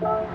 Bye.